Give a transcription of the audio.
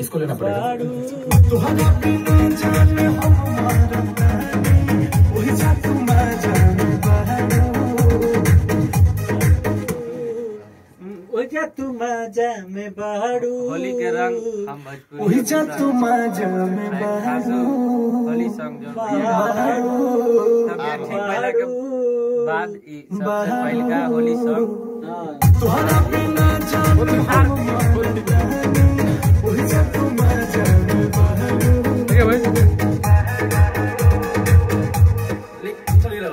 इसको लेना पड़ेगा। बाड़ू। जा तुम जा में बाड़ू। होली के रंग हम भोजपुरी जा तुम जान बारू होली सॉन्ग जो बाड़ू। बाद सबसे पहले का होली सॉन्ग तोहरा बिना जान